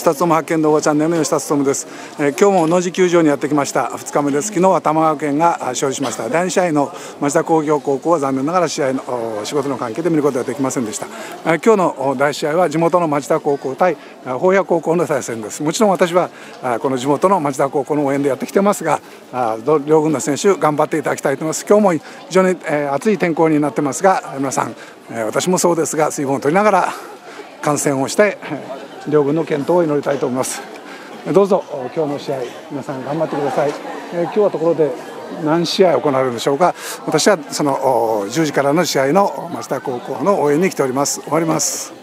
吉田発見動画チャンネルの吉田勉です、えー、今日も野地球場にやってきました。2日目です。昨日は玉川県が勝利しました。第2試合の町田工業高校は残念ながら試合の仕事の関係で見ることができませんでした、えー、今日の第1試合は地元の町田高校対法屋高校の対戦です。もちろん私はこの地元の町田高校の応援でやってきてますが両軍の選手頑張っていただきたいと思います。今日も非常に、え、暑い天候になってますが皆さん、え、私もそうですが水分を取りながら観戦をして両軍の健闘を祈りたいと思います。どうぞ今日の試合皆さん頑張ってください、えー、今日はところで何試合行われるでしょうか。私はその10時からの試合の松田高校の応援に来ております。終わります。